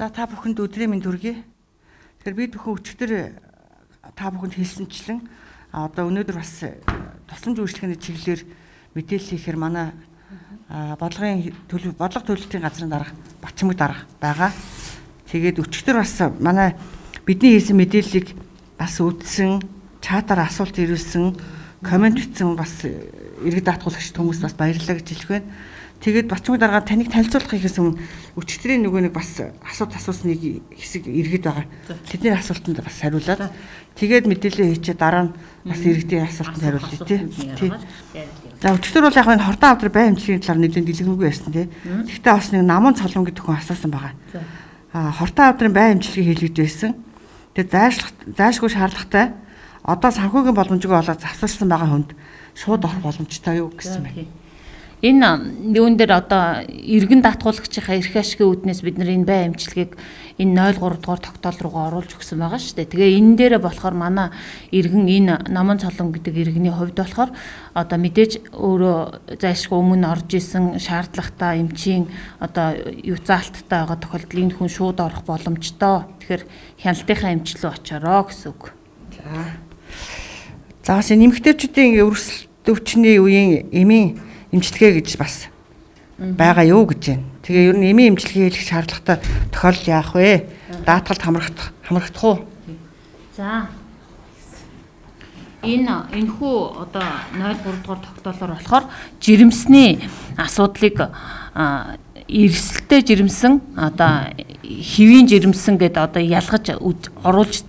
За та бүхэнд өдрийн минь төргий. Тэгэхээр бид бүхэн өчтөр та бүхэнд хэлсэнчлэн одоо өнөөдөр бас тусламж үйлчлэгээний чиглэлээр мэдээлэл хийхээр манай бодлогын төлөв бодлого төлөлтийн газрын дарга Батчмаг дарга байгаа. Тэгээд өчтөр бас манай бидний хийсэн мэдээллийг бас үтсэн, чатаар асуулт ирүүлсэн, комент бичсэн бас иргэд даатгуулагч хүмүүс бас баярлалаа гэж хэлэх байна. Тэгээд Бачмаг дарга таныг танилцуулах хийхээс өмнө өчтөрийн нөгөө нэг бас асуулт асуусан нэг хэсэг иргэд байгаа. Тэдний асуултанд бас хариулаад. Тэгээд мэдээлэл хийчээ. Дараа нь бас иргэдийн асуултанд хариулъя тий. За өчтөр бол яг энэ хордон авдар бай хэмжлэгийн талаар нэлээд дэлгэрэнгүй ярьсан тий. Гэхдээ бас нэг намун цолон гэдэг хүн асуусан байгаа. А хордон авдрын бай хэмжлэгийг хэлгэж байсан. Тэгээд зайлшгүй зайлшгүй шаардлагатай. Одоо санхүүгийн боломжгүй болоод завсарсан байгаа хүнд шууд орох боломжтой юу гэсэн байна энэ юун дээр одоо иргэн даатгуулагчийнхаа эрх ашигын үүднээс бид нар энэ бай амжилтгийг энэ 03 дугаар тогтоол руугаа оруулж өгсөн байгаа шүү дээ. Тэгээ энэ дээрээ болохоор манай иргэн энэ наман цолон гэдэг иргэний хувьд болохоор одоо мэдээж өөрөө зайлшгүй өмнө орж исэн шаардлагатай эмчийн одоо юу заалттай байгаа тохиолдолд энэ хүн шууд орох боломжтой. Тэгэхээр хяналтынхаа эмчлэл очороо гэсэн үг. За. За бас нэмэгтэйчүүдийн өрсөлд өвчний үеийн эмийн имчилгээ гэж бас байгаа юу гэж байна. Тэгээ ер нь эмийн имчилгээ хийх шаардлагатай тохиолдол яах вэ? Даатгалд хамрагдах хамрагдах уу? За. Энэ энэхүү одоо 03 дугаар тогтоолоор болохоор жирэмсний асуудлыг эрсэлтэй жирэмсэн одоо хэвийн жирэмсэн гэдэг одоо ялгаж оруулж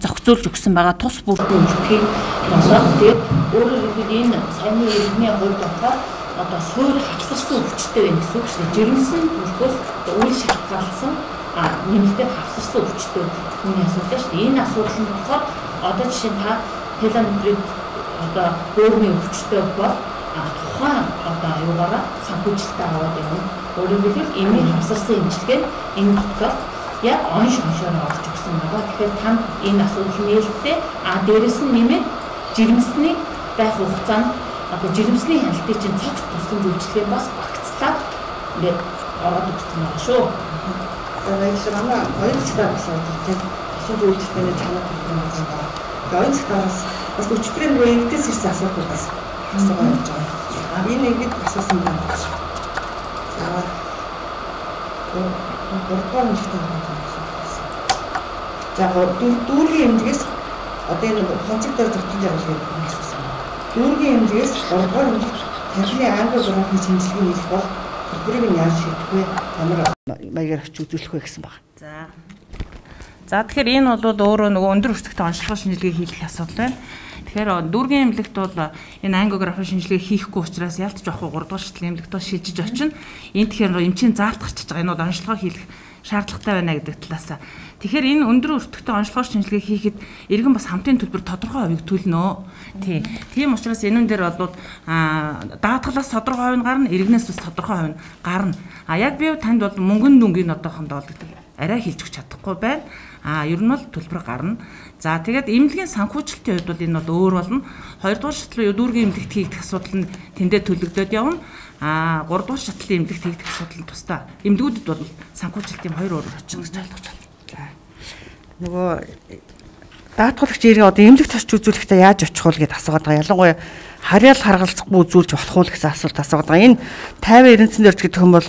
зохицуулж өгсөн байгаа тус бүрдийн үлдэхийг болоод тэгээд өөрөөр хэлбэл энэ саяны иргэний хувьд болохоор одоо суур хавсарсан өвчтэй байна гэсэн үг дээ. Жирэмсэн төлхөөс үйл шалтгаалсан а нэмэлтээр хавсарсан өвчтэй хүний асуудал дээ. Энэ асуудал нь болохоор одоо жишээ нь та телометрид одоо бөөрийн өвчтэй бол тухайн одоо аюугаараа санхүүжилтээ аваад явна. Өөрөөр хэлбэл эмийн хавсарсан эмчилгээ энэ тогтоол яг онш оншоор орж өгсөн байгаа. Тэгэхээр танд энэ асуудал нээлттэй а дээрэс нь нэмээд жирэмсний байх хугацаанд одоо жирэмсний хяналтыг чинь цогц тусламж үйлчлэгээ бас багцлаад ингээд ороод өгсөн байна шүү. Баярлалаа. Манай оюун цагтаа бас одоо тусламж үйлчлэгээний чанар төлөв юм байна. Тэгээ оюун цагтаас бас өчтөрийн ингэдээс ирсэн асуудал бас асуугаа явж байгаа. А энэ ингэд асуусан байна. За. Гурдугаар нэгтэй байна. За дүүргийн эмнэлгээс одоо энэ хонцог дээр зөвхөн жаргал гэдэг Дүүргийн эмнэлгээс 3 дугаар эмнэлэгт тархины англи графикийн шинжилгээ хийх бол төлбөрийг нь яаж шийдэх вэ? Ямар маягаар очиж үзүүлэх вэ гэсэн байна. За. За тэгэхээр энэ бол өөрөө нөгөө өндөр өртөгтэй онцлогоо шинжилгээ хийх асуудал байна. Тэгэхээр дүүргийн эмнэлэгт бол энэ ангиографи шинжилгээ хийхгүй учраас ялтч авахгүй 3 дугаар шатлын эмнэлэгт бол шилжиж очино. Энэ тэгэхээр эмчийн заалтгачж байгаа энэ бол онцлогоо хийх шаардлагатай байна гэдэг талаас. Тэгэхээр энэ өндөр өртөгтэй онцлогоо шинжилгээ хийхэд иргэн бас хамтын төлбөр тодорхой хувийг төлнө. Тий. Тийм учраас энүүн дээр бол даатгалаас тодорхой хувь нь гарна, иргэнээс бас тодорхой хувь нь гарна. А яг би танд бол мөнгөн дүнгийн одоохондоо бол арай хэлж өгч чадахгүй байна. А ер нь бол төлбөр гарна. За тэгээд эмнэлгийн санхүүжилтийн хувьд бол энэ бол өөр болно. Хоёрдугаар шатлын дүүргийн эмнэлэгт хийгдэх асуудал нь тэндээ төлөгдөд явна. А 3 дугаар шатлын эмнэлэгт хийгдэх асуудал нь тусдаа. Эмнэлгүүдэд бол санхүүжилтийн хоёр өөр очих гэж ойлгож байна. Нөгөө даатгуулагч ирээ одоо эмнэлэгт очиж үзүүлэхдээ яаж очих вэ гэдээ асуугаад байгаа. Ялангуяа харьяал харгалзахгүй үзүүлж болох уу гэсэн асуулт асуугаад байгаа. Энэ 50 90 дөрж гэдэг юм бол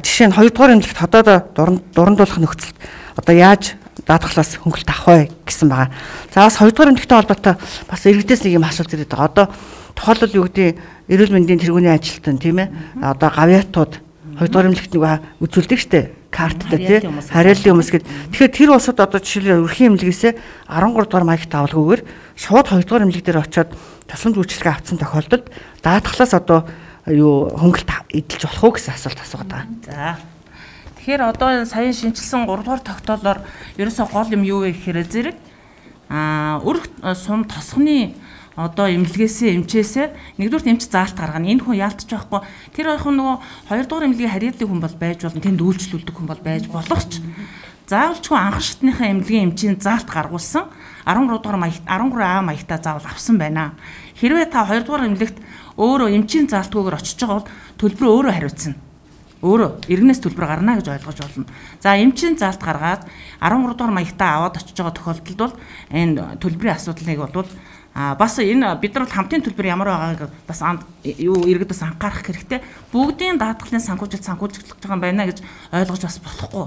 жишээ нь 2 дугаар эмнэлэгт хотоодоо дурандуулах нөхцөлд одоо яаж даатгалаас хөнгөлт авах вэ гэсэн байгаа. За бас 2 дугаар эмнэлэгтэй холбоотой бас иргэдээс нэг юм асуулт ирээд байгаа. Одоо тухайлбал юу гэдэг эрүүл мэндийн тэргүүний ажилтан тийм ээ одоо гавьяатууд хоёрдугаар эмнэлэгт нэг үзүүлдэг штэ карттай тий. Хариаллын хүмүүс гэд. Тэгэхээр тэр улсад одоо жишээлбэл өрхийн эмнэлгээсээ 13 дугаар маяг тавалгүйгээр шууд хоёрдугаар эмнэлэг дээр очиод тасламж үйлчилгээ авсан тохиолдолд даатгалаас одоо юу хөнгөлт эдэлж болох уу гэсэн асуулт асуугаад байгаа. За. Тэгэхээр одоо саяхан шинжилсэн 3 дугаар тогтоолоор ерөөсөө гол юм юу вэ гэхээр зэрэг аа өрх сум тосгоны одоо эмнэлгээсээ эмчээсээ нэгдүгээр эмч заалт гаргана. Энэ хүн яалтч байхгүй. Тэр хүн нөгөө хоёрдугаар эмнэлгийн харьяаллын хүн бол байж болно. Тэнд үйлчлүүлдэг хүн бол байж болох ч. Заавалчгүй анхан шатныхаа эмнэлгийн эмчийн заалт гаргуулсан 13 дугаар маягт 13А маягтаа заавал авсан байна. Хэрвээ та 2 дугаар эмнэлэгт өөрөө эмчийн заалтгүйгээр очиж байгаа бол төлбөр өөрөө хариуцна. өөрөө иргэнээс төлбөр гарна гэж ойлгож болно. За эмчийн залт гаргаад 13 дугаар маягтаа аваад очиж байгаа тохиолдолд бол энэ төлбөрийн асуудлыг бол а бас энэ бид нар хамтын төлбөр ямар байгааг бас юу иргэд бас анхаарах хэрэгтэй. Бүгдийн даатгалын санхүүжилт санхүүжлж байгаа байна гэж ойлгож бас болохгүй.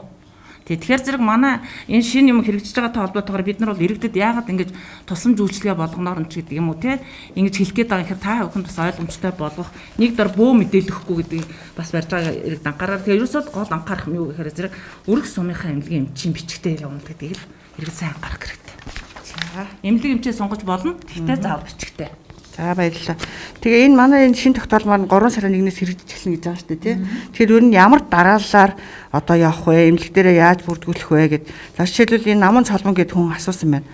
Тэгэхээр зэрэг манай энэ шин юм хэрэгжиж байгаатай холбоотойгоор бид нар бол иргэдэд яагаад ингэж тусламж үйлчилгээ болгоноор нь ч гэдэг юм уу те ингэж хэлэх гээд байгаа ихэр та бүхэн бас ойлгомжтой болгох нэг дор бөө мэдээлэхгүй гэдгийг бас барьж байгаа иргэд анхаарал. Тэгэхээр ерөөсөө гол анхаарах юм юу гэхээр зэрэг өргөх сумынхаа эмнэлгийн эмчийн бичгтэй явна гэдгийг л иргэд сайн анхаарах хэрэгтэй. Эмнэлэг эмчээ сонгож болно. Тэгтээ заавал бичгтэй. За баярлалаа. Тэгээ энэ манай энэ шин тогтоол маань 3 сарын 1-ээс хэрэгжиж эхэлнэ гэж байгаа шүү дээ тий. Тэгэхээр ер нь ямар дараалалаар одоо явах вэ? Эмнэлэг дээрээ яаж бүрдгүүлэх вэ гэд. За жишээлбэл энэ намын цолмон гэд хүн асуусан байна.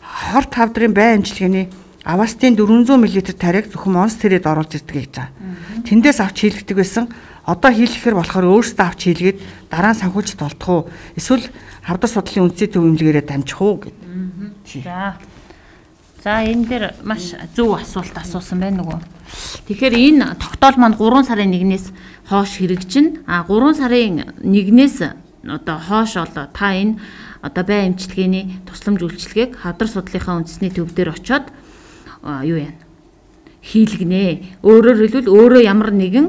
Хор тавдрын бай амжилтганы авастын 400 мл тариг зөвхөн монс тэрэд оруулж ирдэг гэж байгаа. Тэндээс авч хийлгдэг байсан. Одоо хийлгэхээр болохоор өөрсдөө авч хийлгээд дараа нь санхүүжилт болдох уу? Эсвэл хавдар судлалын үндэсний төв эмнэлгээрээ дамжих уу гэд. За За энэ дээр маш зөв асуулт асуусан байна нөгөө. Тэгэхээр энэ тогтоол маань 3 сарын 1-ээс хойш хэрэгжинэ. А 3 сарын 1-ээс одоо хойш бол та энэ одоо бай эмчилгээний тусламж үйлчилгээг хавдар судлалынхаа үндэсний төв дээр очоод юу яана хийлгэнэ. Өөрөөр хэлбэл өөрөө ямар нэгэн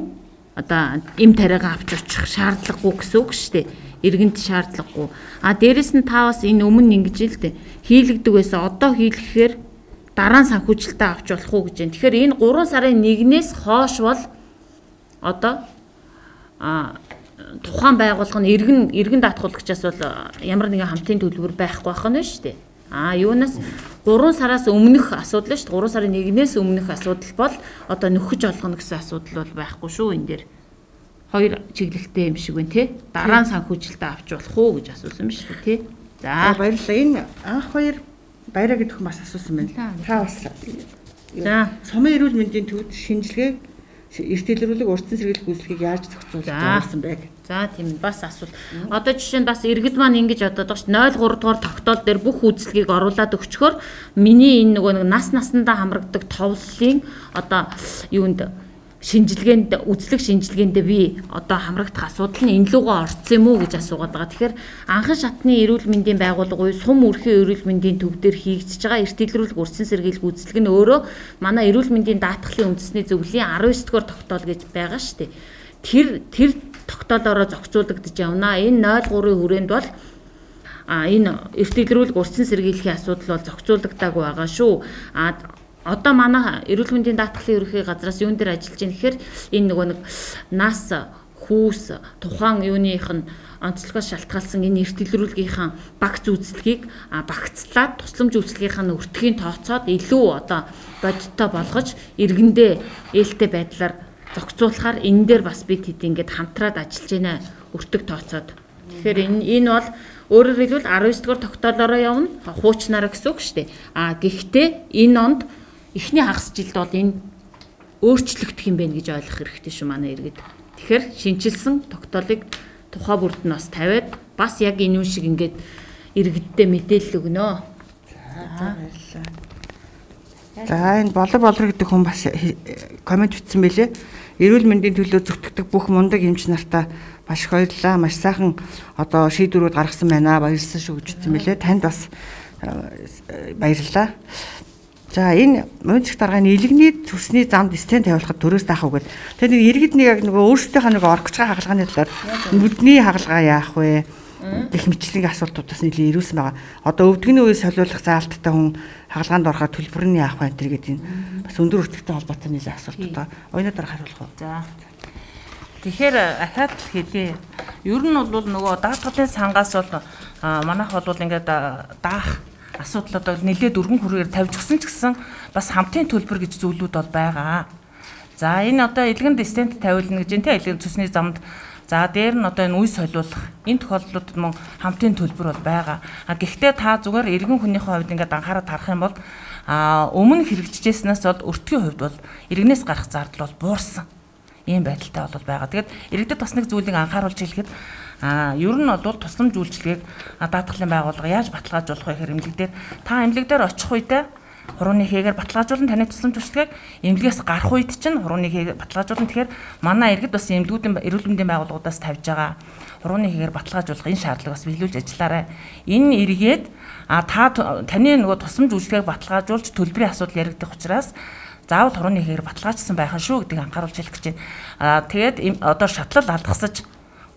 одоо эм тариагаа авч очих шаардлагагүй гэсэн үг шүү дээ иргэнд шаардлагагүй. А дээрэс нь та бас энэ өмнө ингэж л дээ хийлэгдэг байсан. Одоо хийлгэхээр дараа нь санхүүжилтээ авч болох уу гэж байна. Тэгэхээр энэ 3 сарын 1-ээс хойш бол одоо а тухайн байгууллага нь иргэн иргэн даатгуулагчаас бол ямар нэгэн хамтын төлбөр байхгүй байх нь шүү дээ. А юунаас 3 сараас өмнөх асуудал шүү дээ. 3 сарын 1-ээс өмнөх асуудал бол одоо нөхөж олгоно гэсэн асуудал бол байхгүй шүү энэ дээр. Хоёр чиглэлтэй юм шиг байна тий. Дараа нь санхүүжилтээ авч болох уу гэж асуусан юм шүү дээ тий. За баярлалаа. Энэ анх хоёр баяраа гэдэг хүн бас асуусан байна. Та бас За сумын эрүүл мэндийн төвд шинжилгээ эрт илрүүлэг урдсан сэргийлэх гүйцэтгэлийг яаж зохицуулж байсан бэ? За тийм бас асуулт. Одоо жишээ нь бас иргэд маань ингэж одоо доош 03 дугаар тогтоол дээр бүх үйлчлэгийг оруулаад өгчхөөр миний энэ нөгөө нэг нас насандаа хамрагдаг товлолын одоо юунд шинжилгээнд үзлэг шинжилгээнд би одоо хамрагдах асуудал нь энэ лугаа орцсон юм уу гэж асуугаад байгаа. Тэгэхээр анхан шатны эрүүл мэндийн байгууллага уу сум өрхийн эрүүл мэндийн төв дээр хийгдэж байгаа эрт илрүүлэх урьдчилан сэргийлэх үзлэг нь өөрөө манай эрүүл мэндийн даатгалын үндэсний зөвлөлийн 19 дугаар тогтоол гэж байгаа шүү дээ. Тэр тэр тогтоолоороо зохицуулагдаж явна. Энэ 03-ын хүрээнд бол а энэ эрт илрүүлэх урьдчилан сэргийлэхийн асуудал бол зохицуулагдаагүй байгаа шүү. А одоо манай эрүүл мэндийн даатгалын ерөнхий газраас юун дээр ажиллаж байна гэхээр энэ нөгөө нэг нас хүүс тухайн юуных нь онцлогоос шалтгаалсан энэ эрт илрүүлгийнхаа багц үйлчлэгийг багцлаад тусламж үйлчлэгийнхаа өртгийн тооцоод илүү одоо бодиттой болгож иргэндээ ээлтэй байдлаар зохицуулахаар энэ дээр бас бид хэд ингээд хамтраад ажиллаж байна өртөг тооцоод. Тэгэхээр энэ энэ бол өөрөөр хэлбэл 19 дугаар тогтоолоороо явна хуучнараа гэсэн үг шүү дээ. А гэхдээ энэ онд эхний хагас жилд бол энэ өөрчлөгдөх юм байна гэж ойлгох хэрэгтэй шүү манай иргэд. Тэгэхээр шинчилсэн тогтоолыг тухай бүрд нь бас тавиад бас яг энэ юм шиг ингээд иргэддээ мэдээлэл өгнө. За баярлалаа. За энэ болор болор гэдэг хүн бас комент бичсэн байлээ. Эрүүл мэндийн төлөө зөвтгдөг бүх мундаг эмч нартаа маш их баярлалаа. Маш сайхан одоо шийдвэрүүд гаргасан байна. Баярлсан шүү гэж хэлсэн байлээ. Танд бас баярлалаа. За энэ муницик даргааны илэгний төсний замд стенд тавилахад төрөөс даах үг. Тэгэхээр нэг иргэд нэг яг нөгөө өөрсдийнхөө нөгөө оргочгаа хагалгааны талаар нүдний хагалгаа яах вэ? Гэх мэтлэгийн асуултуудаас нэлийн ирүүлсэн байгаа. Одоо өвдгөний үе солиулах заалттай хүн хагалгаанд ороход төлбөр нь яах вэ гэдэг энэ бас өндөр өртөгтэй холбоотой нэлийн асуултууд. Оюуны дараа хариулах уу? За. Тэгэхээр ахаад хэлье. Ер нь бол нөгөө даатгалын сангаас бол манайх бол ингээд даах асуудал одоо нэлээд өргөн хүрээр тавьж гисэн ч гэсэн бас хамтын төлбөр гэж зүйлүүд бол байгаа. За энэ одоо илгэнд стенд тавиулна гэж энэ илгэнд цусны замд За дээр нь одоо энэ үе солиулах энэ тохиолдлууд мөн хамтын төлбөр бол байгаа. А гэхдээ та зүгээр иргэн хүнийхээ хувьд ингээд анхаарал харах юм бол а өмнө хэрэгжижсэнээс бол өртгийн хувьд бол иргэнээс гарах зардал бол буурсан. Ийм байдалтай бол байгаа. Тэгээд иргэдэд бас нэг зүйлийг анхааруулж хэлэхэд А ер нь бол тусламж үйлчилгээг даатгалын байгууллага яаж баталгаажуулах вэ гэхээр эмнэлэг дээр та эмнэлэг дээр очих үедээ хурууны хийгээр баталгаажуулан таны тусламж үйлчлэгийг эмнэлгээс гарах үед чинь хурууны хийгээр баталгаажуулан тэгэхээр манай иргэд бас эмнэлгүүдийн эрүүл мэндийн байгууллагуудаас тавьж байгаа хурууны хийгээр баталгаажуулах энэ шаардлага бас биелүүлж ажиллаарай. Энэ эргээд а та таны нөгөө тусламж үйлчлэгийг баталгаажуулж төлбөрийн асуудал яригдах учраас заавал хурууны хийгээр баталгаажсан байхаа шүү гэдгийг анхааруулж хэлэх гэж байна. А тэгээд одоо шатлал алдахсаж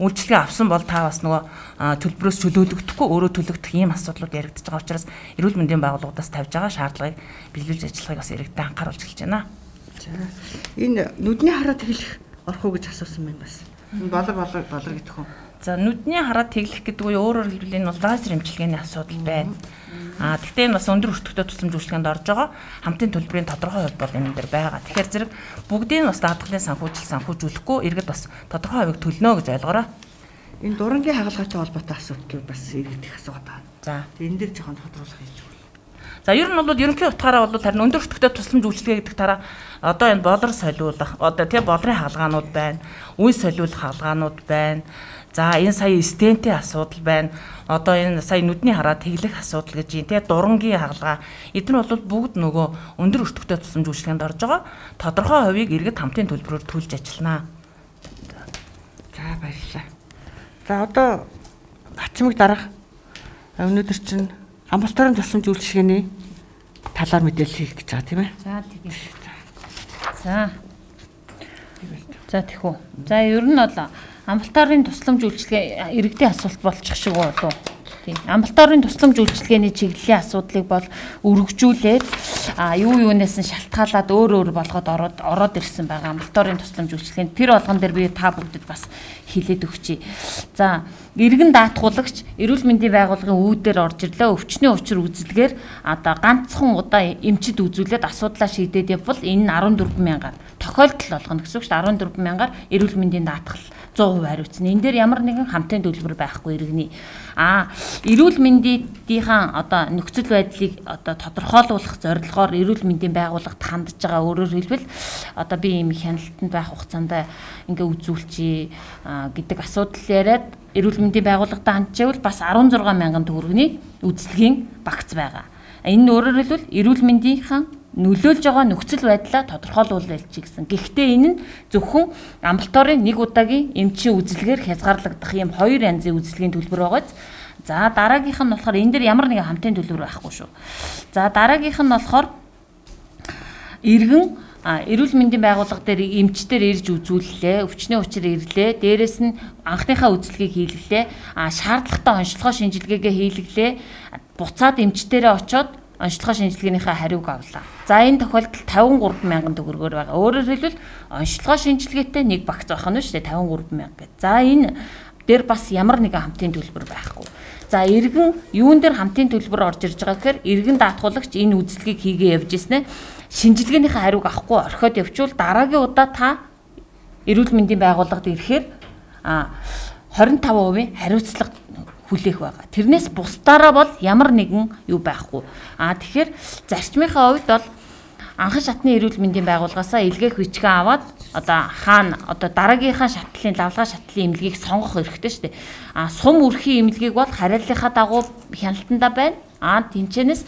үйлчлэгээ авсан бол та бас нөгөө төлбөрөөс чөлөөлөгдөхгүй өөрөө төлөгдөх ийм асуудлууд яригдж байгаа учраас эрүүл мэндийн байгууллагуудаас тавьж байгаа шаардлагыг биелүүлж ажиллахыг бас иргэдэд анхааруулж хэлж байна. За энэ нүдний хараа тэглэх орох уу гэж асуусан байна бас. Болор болор болор гэдэг хүн. За нүдний хараа тэглэх гэдэг үе өөрөөр хэлбэл энэ бол лазер эмчилгээний асуудал байна. Аа гэхдээ энэ бас өндөр өртөгтэй тусламж үйлчлэгэнд орж байгаа. Хамтын төлбөрийн тодорхой хувь бол энэ дээр байгаа. Тэгэхээр зэрэг бүгдийг бас даатгалын санхүүжил санхүүжүүлэхгүй иргэд бас тодорхой хувийг төлнө гэж ойлгоорой. Энэ дурангийн хагалгаатай холбоотой асуудал бас иргэдэх асуугаад байна. За. Энэ дээр жоохон тодруулах хийж байна. За ер нь бол ерөнхий утгаараа бол харин өндөр өртөгтэй тусламж үйлчлэгээ гэдэг тараа одоо энэ болор солиулах одоо тий болрын хаалгаанууд байна. Үе солиулах хаалгаанууд байна. За энэ сая стентийн асуудал байна. Одоо энэ сая нүдний хараа тэглэх асуудал гэж юм те дурангийн хагалгаа. Эдгээр бол бүгд нөгөө өндөр өртөгтэй тусламж үйлчлэгэнд орж байгаа. Тодорхой хувийг иргэд хамтын төлбөрөөр төлж ажиллана. За баярлалаа. За одоо ачмаг дарга өнөөдөр чинь амбулаторын тусламж үйлчлэгээний талаар мэдээлэл хийх гэж байгаа тийм ээ. За тийм. За. За тэхүү. За ер нь бол амбулаторын тусламж үйлчилгээ иргэдийн асуулт болчих шиг болов. Тийм. Амбулаторын тусламж үйлчилгээний чиглэлийн асуудлыг бол өргөжүүлээд а юу юунаас нь шалтгаалаад өөр өөр болгоод ороод ороод ирсэн байгаа амбулаторын тусламж үйлчилгээнд тэр болгон дээр би та бүгдэд бас хилээд өгчий. За, иргэн даатгуулагч эрүүл мэндийн байгууллагын үүдээр орж ирлээ. Өвчний учир үзэлгээр одоо ганцхан удаа эмчит үзүүлээд асуудлаа шийдээд явбал энэ нь 14 мянгаар тохиолдол болгоно гэсэн үг шүү дээ. 14 мянгаар эрүүл мэндийн даатгал 100% хариуцна. Энэ дээр ямар нэгэн хамтын төлбөр байхгүй иргэний. Аа, эрүүл мэндийнхаа одоо нөхцөл байдлыг одоо тодорхойлуулах зорилгоор эрүүл мэндийн байгууллагад хандж байгаа өөрөөр хэлбэл одоо би ийм хяналтанд байх хугацаанд ингээ үзүүлчихье гэдэг асуудал яриад эрүүл мэндийн байгууллагад хандчихвал бас 16 мянган төгрөгийн үзлэгийн багц байгаа. Энэ өөрөөр хэлбэл эрүүл мэндийнхэн нөлөөлж байгаа нөхцөл байдлаа тодорхойлуулж гэсэн. Гэхдээ энэ нь зөвхөн амбулаторийн нэг удаагийн эмчийн үзэлгээр хязгаарлагдах юм хоёр янзын үзэлгийн төлбөр байгааз. За дараагийнх нь болохоор энэ дэр ямар нэгэн хамтын төлбөр байхгүй шүү. За дараагийнх нь болохоор иргэн эрүүл мэндийн байгууллага дээр эмчтэр ирж үзүүллээ, өвчнөө учир ирлээ. Дээрээс нь анхныхаа үзлэгийг хийлгэлээ. А шаардлагатай онцлогоо шинжилгээгээ хийлгэлээ. Буцаад эмчтэрээ очоод онцлогоо шинжилгээнийхээ хариуг авлаа. За энэ тохиолдолд 53 мянган төгрөгөөр байгаа. Өөрөөр хэлбэл онцлогоо шинжилгээтэй нэг багц байх нь шүү дээ 53 мянга гэдэг. За энэ дээр бас ямар нэгэн хамтын төлбөр байхгүй. За иргэн юун дээр хамтын төлбөр орж ирж байгаа гэхээр иргэн даатгуулагч энэ үйлчлэгийг хийгээ явж ирсэн ээ. Шинжилгээнийхээ хариуг авахгүй орхиод явчвал дараагийн удаа та эрүүл мэндийн байгууллагад ирэхээр а 25% хариуцлага хүлээх байгаа. Тэрнээс бусдаараа бол ямар нэгэн юу байхгүй. Аа тэгэхээр зарчмынхаа хувьд бол анхан шатны эрүүл мэндийн байгууллагаасаа илгээх бичгээ аваад одоо хаана одоо дараагийнхаа шатлалын лавлгаа шатлалын имлэгийг сонгох хэрэгтэй шүү дээ. А сум үрхийн имлэгийг бол хариаллынхаа дагуу хяналтанда байна. А тэнчэнэс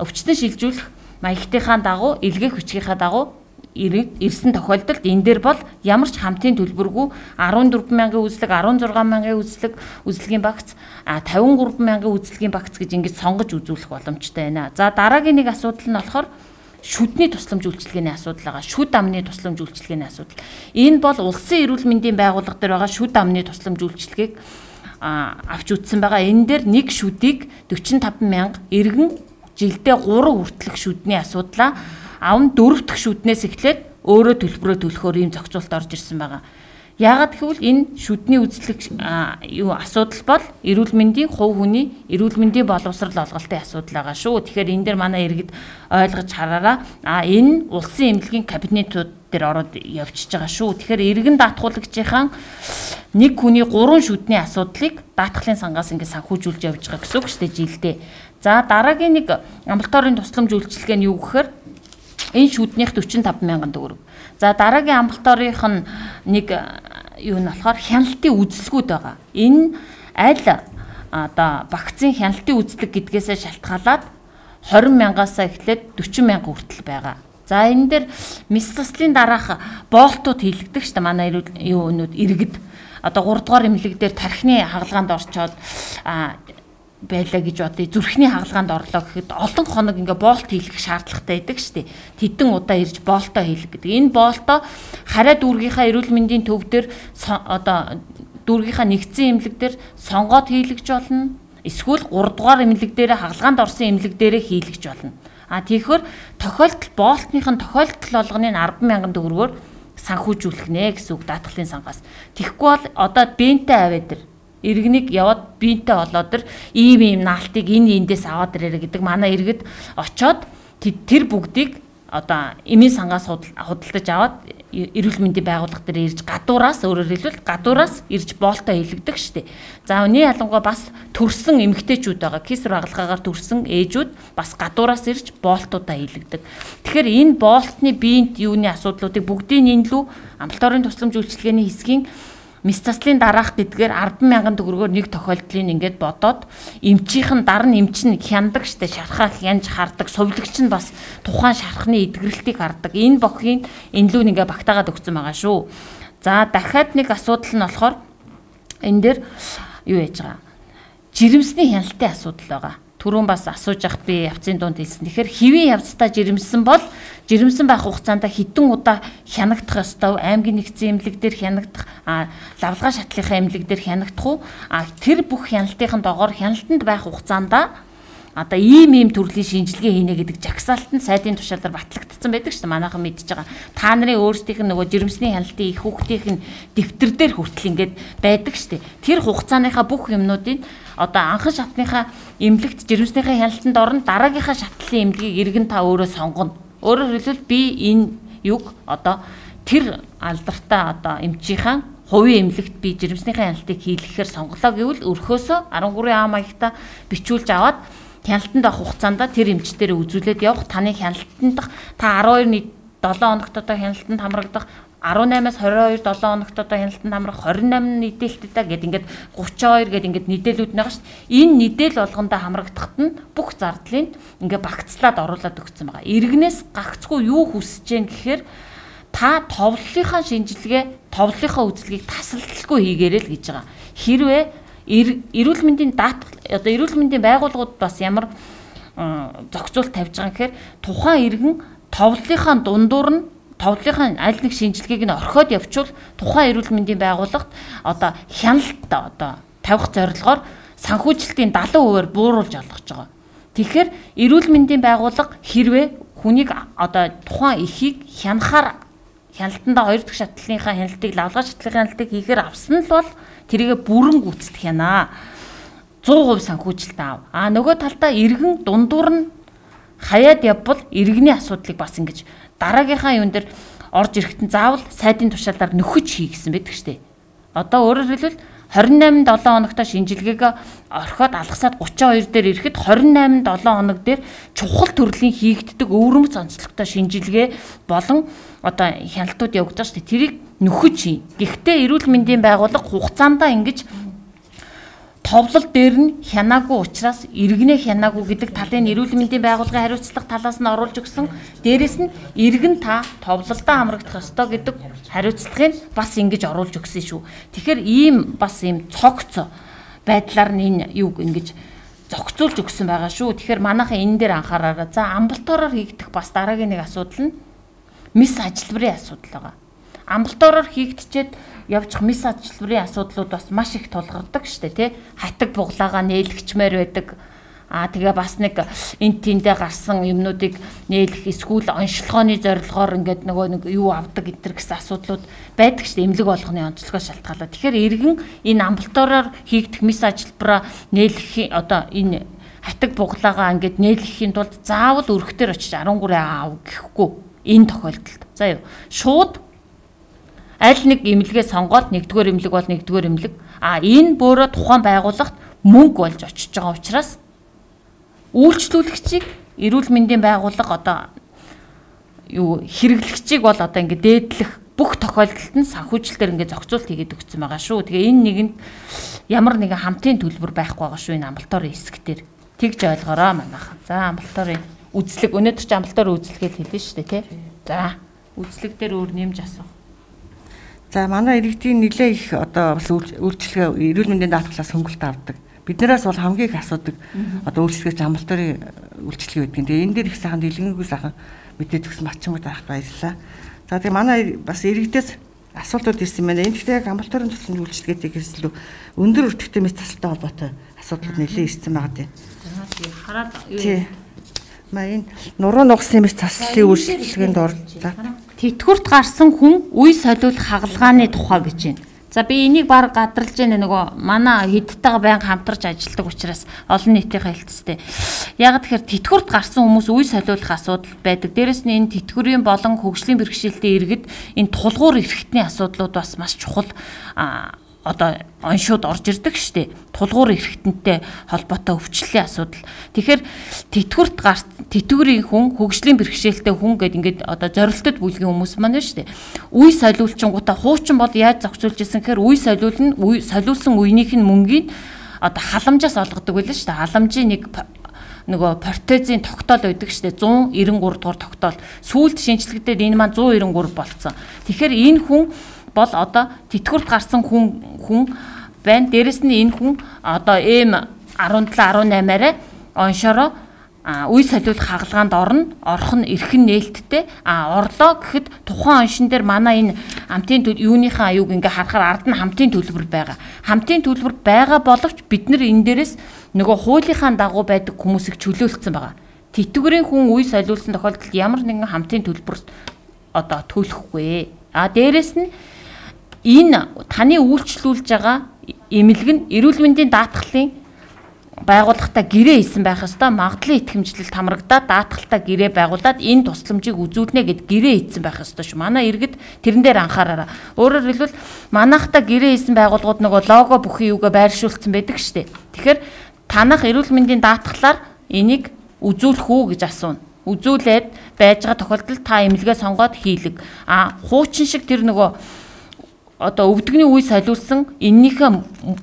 өвчтөн шилжүүлэх маягтынхаа дагуу илгээх бичгийнхаа дагуу ирсэн тохиолдолд энэ дээр бол ямар ч хамтын төлбөргүй 14 мянган үзлэг 16 мянган үзлэг үзлэгийн багц 53 мянган үзлэгийн багц гэж ингэж сонгож үзүүлэх боломжтой байна. За дараагийн нэг асуудал нь болохоор шүдний тусламж үйлчилгээний асуудал байгаа. Шүд амны тусламж үйлчилгээний асуудал. Энэ бол улсын эрүүл мэндийн байгууллага дээр байгаа шүд амны тусламж үйлчилгээг авч үзсэн байгаа. Энэ дээр нэг шүдийг 45 мянга иргэн жилдээ 3 хүртэлх шүдний асуудлаа авн дөрөв дэх шүднээс эхлээд өөрөө төлбөрөө төлөхөөр ийм зохицуулт орж ирсэн байгаа. Яагаад гэвэл энэ шүдний үзлэг юу асуудал бол эрүүл мэндийн хувь хүний эрүүл мэндийн боловсрал олголтын асуудал байгаа шүү. Тэгэхээр энэ дээр манай иргэд ойлгож хараараа а энэ улсын эмнэлгийн кабинетууд дээр ороод явчихж байгаа шүү. Тэгэхээр иргэн даатгуулагчийн нэг хүний гурван шүдний асуудлыг даатгалын сангаас ингээд санхүүжүүлж явж байгаа гэсэн үг шүү дээ жилдээ. За дараагийн нэг амбулаторийн тусламж үйлчилгээ нь юу гэхээр Энэ шүднийх 45 мянган төгрөг. За дараагийн амбулаторийнх нь нэг юу нь болохоор хяналтын үзлгүүд байгаа. Энэ аль одоо вакцины хяналтын үзлэг гэдгээсээ шалтгаалаад 20 мянгаас эхлээд 40 мянга хүртэл байгаа. За энэ дээр мис заслын дараах боолтууд хийлэгдэг шүү дээ. Манай юу өнүүд иргэд одоо 3 дугаар эмнэлэг дээр тархины хагалгаанд орчоод байлаа гэж бодъё. Зүрхний хагалгаанд орлоо гэхэд олон хоног ингээ боолт хийлгэх шаардлагатай байдаг шүү дээ. Тэдэн удаа ирж боолтоо хийлгэх гэдэг. Энэ боолтоо хараа дүүргийнхаа эрүүл мэндийн төв дээр одоо дүүргийнхаа нэгдсэн эмнэлэг дээр сонгоод хийлгэж болно. Эсвэл 3 дугаар эмнэлэг дээр хагалгаанд орсон эмнэлэг дээр хийлгэж болно. А тэгэхээр тохиолдол боолтныхын тохиолдол болгоны 100000 төгрөгөөр санхүүжүүлэх нэ гэсэн үг даатгалын сангаас. Тэгэхгүй бол одоо бентэй аваад дэр иргэнийг яваад биентэй болоод дэр ийм ийм наалтыг энэ эндээс аваад ирээрэ гэдэг манай иргэд очоод тэр бүгдийг одоо эмийн сангаас худалдаж аваад эрүүл мэндийн байгууллага дээр ирж гадуураас өөрөөр хэлбэл гадуураас ирж боолтоо хийлэгдэг штеп. За өнөө ялангуяа бас төрсэн эмэгтэйчүүд байгаа. Кисэр хагалгаагаар төрсэн ээжүүд бас гадуураас ирж боолтуудаа хийлэгдэг. Тэгэхээр энэ боолтны биеинт юуны асуудлуудыг бүгдийг нэнлүү амталтын тусламж үйлчилгээний хэсгийн мис заслын дараах гэдгээр 100000 төгрөгөөр нэг тохиолдлыг ингээд бодоод эмчийнхэн дараа нь эмч нь хяндаг штэ шархаа хянж хардаг сувлагч нь бас тухайн шархны эдгэрэлтийг хардаг энэ бохын энлүү нэгэ багтаагаад өгсөн байгаа шүү. За дахиад нэг асуудал нь болохоор энэ дээр юу яж байгаа жирэмсний хяналтын асуудал байгаа түрүүн бас асууж явахт би явцын дунд хэлсэн. Тэгэхээр хэвийн явцдаа жирэмсэн бол жирэмсэн байх хугацаанд хідэн удаа хянагдах ёстой. Аймгийн нэгдсэн эмнэлэг дээр хянагдах, лавлгаа шатлалынхаа эмнэлэг дээр хянагдах уу? Тэр бүх хяналтын догоор хяналтанд байх хугацаанд одоо ийм ийм төрлийн шинжилгээ хийнэ гэдэг жагсаалтанд сайдын тушаалаар батлагдсан байдаг шүү дээ. Манайхан мэдж байгаа. Та нарын өөрсдийнх нь нөгөө жирэмсний хяналтын их хүүхдийнх нь дэвтэр дээр хүртэл ингээд байдаг шүү дээ. Тэр хугацааныхаа бүх юмнуудыг одоо анхан шатныхаа эмнэлэгт жирэмснийхээ хяналтанд орно дараагийнхаа шатлалын эмнэлгийг иргэн та өөрөө сонгоно. Өөрөөр хэлбэл би энэ юг одоо тэр алдартай одоо эмчийнхэн хувийн эмнэлэгт би жирэмснийхээ хяналтыг хийлгэхээр сонголоо гэвэл өрхөөсөө 13 А маягта бичүүлж аваад хяналтанд авах хугацаанд тэр эмчтэрээ үзүүлээд явах. Таны хяналтанд та 12-ны 7 хоногт одоо хяналтанд хамрагдах 18-аас 22 7 хоногт одоо хяналтанд хамрах 28 нийтээлтэйдээ гэд ингээд 32 гэд ингээд нийтээлүүд шүү дээ. Энэ нийтээл болгондоо хамрагдахад нь бүх зардлыг ингээд багцлаад оруулаад өгсөн байгаа. Иргэнээс гагцгүй юу хүсэж гэн гэхээр та товлолынхаа шинжилгээ, товлолынхаа үзлэгийг тасалдaltaгүй хийгээрэй л гэж байгаа. Хэрвээ эрүүл мэндийн дат одоо эрүүл мэндийн байгууллагууд бас ямар зохицуулт тавьж байгаа гэхээр тухайн иргэн товлолынхаа дундуур нь товлынхаа аль нэг шинжилгээг нь орхиод явуул тухайн эрүүл мэндийн байгууллагт одоо хяналт одоо тавих зорилгоор санхүүжилтийн 70%-аар бууруулж олгож байгаа. Тэгэхээр эрүүл мэндийн байгууллага хэрвээ хүнийг одоо тухайн эхийг хянахаар хяналтанда хоёр дахь шатлалынхаа хяналтыг лавлгаа шатлалын хяналтыг хийхээр авсан л бол тэрийгэ бүрэн гүйцэтгэх яана. 100% санхүүжилт аав. А нөгөө талдаа иргэн дундуур нь хаяад явбал иргэний асуудлыг бас ингэж дараагийнхаа юун дээр орж ирэхэд заавал сайдын тушаалаар нөхөж хий гэсэн байдаг штеп. Одоо өөрөөр хэлбэл 28 7 хоногтой шинжилгээг орхиод алгасаад 32 дээр ирэхэд 28 7 хоног дээр чухал төрлийн хийгддэг өвөрмөц онцлогтой шинжилгээ болон одоо хяналтууд явагдаж штэ тэрийг нөхөж хий. Гэхдээ эрүүл мэндийн байгууллага хугацаандаа ингэж товлол дээр нь хянаагүй учраас иргэнэ хянаагүй гэдэг талын эрүүл мэндийн байгууллагын хариуцлага талаас нь оруулж өгсөн. Дээрэс нь иргэн та товлолдоо хамрагдах ёстой гэдэг хариуцлагыг бас ингэж оруулж өгсөн шүү. Тэгэхээр ийм бас ийм цогц байдлаар нь энэ юг ингэж зохицуулж өгсөн байгаа шүү. Тэгэхээр манайхан энэ дээр анхаараарай. За амбулатороор хийгдэх бас дараагийн нэг асуудал нь мис ажилбарын асуудал байгаа амбулатороор хийгдчихэд явчих мис ажилбарын асуудлууд бас маш их тулгардаг штэ тий хатаг буглаагаа нээлгчмээр байдаг А тэгээ бас нэг эн тэндээ гарсан юмнуудыг нээлэх эсвэл онцлогооны зорилгоор ингээд нөгөө нэг юу авдаг гэтэр гэсэн асуудлууд байдаг шүү дээ эмнэлэг болгоны онцлогоос шалтгаалаад. Тэгэхээр иргэн энэ амбулатороор хийгдэх мис ажилбараа нээлэх одоо энэ хатаг буглаагаа ингээд нээлгэхийн тулд заавал өрхтөр очиж 13 аав гэхгүй энэ тохиолдолд. За юу. Шууд аль нэг эмнэлгээ сонгоод нэгдүгээр эмнэлэг бол нэгдүгээр эмнэлэг. А энэ бөөрө тухайн байгууллагт мөнгө болж очиж байгаа учраас үйлчлүүлэгчийг эрүүл мэндийн байгууллага одоо юу хэрэглэгчийг бол одоо ингэ дээдлэх бүх тохиолдолд нь санхүүжилтээр ингээ зохицуулт хийгээд өгсөн байгаа шүү. Тэгээ энэ нэгэнд ямар нэгэн хамтын төлбөр байхгүй байгаа шүү энэ амбалтор хэсэг дээр. Тэгж ойлгоорой манайхан. За амбалтын үзлэг өнөөдөр чи амбалтаар үзлэгээд хэлсэн шүү дээ тий. За үзлэг дээр өөр нэмж асуу. За манай иргэдийн нэлээ их одоо бас үйлчлэгээ эрүүл мэндийн даатгалаас хөнгөлт авдаг. Биднээс бол хамгийн их асуудаг одоо үйлчлэгч амбалтын үйлчлэгээ байдаг. Тэгээ энэ дээр их сайхан дэлгэнгүй сайхан мэдээд өгсөн мачмууд авах баярлалаа. За тэгээ манай бас иргэдээс асуултууд ирсэн байна. Энэ гэхдээ яг амбалтын тусламж үйлчлэгээтэй гэсэлүү өндөр өртөгтэй мэс тасалтай холбоотой асуудлууд нэлээ ирсэн байгаа тийм. За тий хараад Тий. Маа энэ нуруу нугасны мэс таслалын үйлчлэгээнд орж за Тэтгэврт гарсан хүн үе солиулах хагалгааны тухай гэж байна. За би энийг баг гадралж яана нөгөө манай хэдтэйгээ байнга хамтарч ажилладаг учраас олон нийтийн хэлтстэй. Яг тэгэхээр тэтгэврт гарсан хүмүүс үе солиулах асуудал байдаг. Дээрэс нь энэ тэтгэврийн болон хөгжлийн бэрхшээлтэй иргэд энэ тулгуур эрхтний асуудлууд бас маш чухал одоо оншууд орж ирдэг штеп тулгуур эрхтэнтэй холбоотой өвчлөлийн асуудал. Тэгэхээр тэтгэврт гарт тэтгэврийн хүн хөгжлийн бэрхшээлтэй хүн гэд ингээд одоо зорилтод бүлгийн хүмүүс маань байна штеп. Үе солиулчингуудаа хуучин бол яаж зохицуулж исэн гэхээр үе солиулна үе солиулсан үеийнх нь мөнгийг одоо халамжаас олгодог байлаа штеп. Халамжийн нэг нөгөө протезийн тогтоол байдаг штэ 193 дугаар тогтоол сүүлд шинжлэхдээ энэ маань 193 болцсон. Тэгэхээр энэ хүн бол одоо тэтгэврт гарсан хүн хүн байна. Дээрэс нь энэ хүн одоо эм 17 18-аараа оншороо а үе солиулах хагалгаанд орно. Орох нь эрхэн нээлттэй. А орлоо гэхэд тухайн оншин дээр манай энэ хамтын юуныхаа аюуг ингээ харахаар ард нь хамтын төлбөр байгаа. Хамтын төлбөр байгаа боловч бид нар энэ дээрээс нөгөө хуулийнхаа дагуу байдаг хүмүүсийг чөлөөлсөн байгаа. Тэтгэврийн хүн үе солиулсан тохиолдолд ямар нэгэн хамтын төлбөр одоо төлөхгүй. А дээрэс нь энэ таны үйлчлүүлж байгаа эмнэлэг нь эрүүл мэндийн даатгалын байгууллагатай гэрээ хийсэн байх ёстой. Магадлан итгэмжлэлт хамрагдаад даатгалтай гэрээ байгуулад энэ тусламжийг үзүүлнэ гэд гэрээ хийсэн байх ёстой шүү. Манай иргэд тэрэн дээр анхаараарай. Өөрөөр хэлбэл манайхтай гэрээ хийсэн байгууллагууд нөгөө лого бүхий юугаа байршуулсан байдаг штеп. Тэгэхээр танах эрүүл мэндийн даатгалаар энийг үзүүлэх үү гэж асууна үзүүлээд байж байгаа тохиолдолд та эмнэлгээ сонгоод хийлэг. А хуучин шиг тэр нөгөө одоо өвдөгний үе солиулсан эннийхээ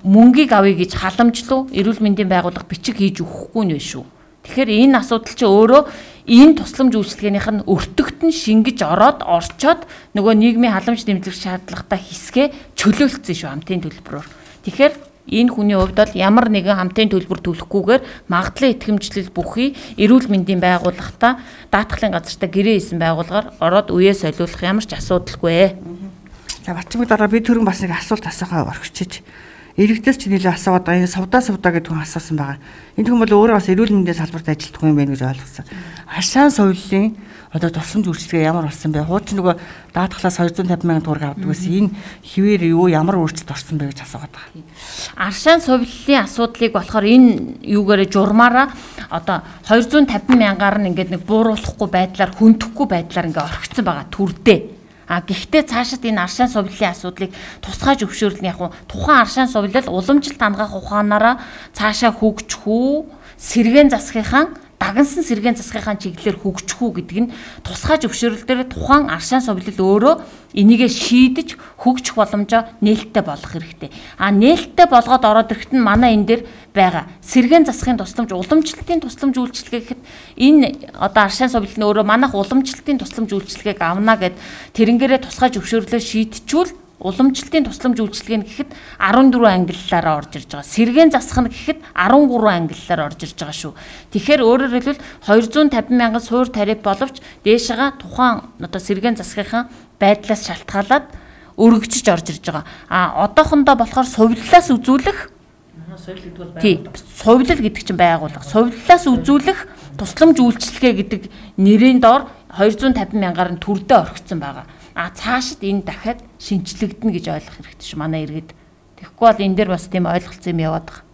мөнгийг авъя гэж халамжлуу эрүүл мэндийн байгууллага бичиг хийж өгөхгүй нь шүү. Тэгэхээр энэ асуудал чи өөрөө энэ тусламж үйлчилгээнийх нь өртөгт нь шингэж ороод орчоод нөгөө нийгмийн халамж дэмжлэх шаардлагатай хэсгээ чөлөөлсөн шүү хамтын төлбөрөөр. Тэгэхээр энэ хүний хувьд бол ямар нэгэн хамтын төлбөр төлөхгүйгээр магадлан итгэмжлэл бүхий эрүүл мэндийн байгууллагатай даатгалын газартай гэрээ хийсэн байгууллагаар ороод үеэ солиулах ямар ч асуудалгүй. За бачмаг дараа би түрэн бас нэг асуулт асуухаа орхичиж иргэдээс ч нэлээ асууад энэ сувдаа сувдаа гэдэг хүн асуусан байгаа. Энэ хүн бол өөрөө бас эрүүл мэндийн салбарт ажилладаг юм байна гэж ойлгосон. Хашаан соёлын одоо тусламж үйлчлэгээ ямар болсон бэ? Хууч нөгөө даатгалаас 250 мянган төгрөг авдаг байсан. Энэ хിവэр юу ямар өөрчлөлт орсон бэ гэж асуугаад байгаа. Аршаан соёлын асуудлыг болохоор энэ юугаар журмаараа одоо 250 мянгаар нь ингээд нэг бууруулахгүй байдлаар хөндөхгүй байдлаар ингээд орхигдсон байгаа төрдөө А гэхдээ цаашид энэ аршаан сувлын асуудлыг тусгай зөвшөөрлөн яг тухайн аршаан сувлал уламжлалт хангах ухаанаараа цаашаа хөгжих үү, сэргэн засгийнхаа дагнсан сэргийн засгийнхаа чиглэлээр хөгжих үү гэдэг нь тусгай зөвшөөрлөлтөөр тухайн аршаан совлол өөрөө энийгээ шийдэж хөгжих боломжоо нээлттэй болгох хэрэгтэй. А нээлттэй болгоод ороод ирэхэд нь манай энэ дээр байгаа сэргийн засгын тусламж уламжлалтын тусламж үйлчилгээ гэхэд энэ одоо аршаан совлол нь өөрөө манайх уламжлалтын тусламж үйлчилгээг авна гэд тэрнгээрээ тусгай зөвшөөрлөө шийдчихвэл уламжлалтын тусламж үйлчилгээ нь гэхэд 14 ангиллаараа орж ирж байгаа. Сэргээн засах нь гэхэд 13 ангиллаар орж ирж байгаа шүү. Тэгэхээр өөрөөр хэлбэл 250 мянган суур тариф боловч дээшээгээ тухайн одоо сэргээн засгийнхаа байдлаас шалтгаалаад өргөжж орж ирж байгаа. А одоохондоо болохоор сувллаас үзүүлэх Тий. Сувлал гэдэг чинь байгууллага. Сувллаас үзүүлэх тусламж үйлчилгээ гэдэг нэрийн доор 250 мянгаар нь төрдөө орхисон байгаа а цаашид энэ дахиад шинчлэгдэнэ гэж ойлгох хэрэгтэй ш манай иргэд. Тэгэхгүй бол энэ дээр бас тийм ойлголцсон юм яваад байгаа.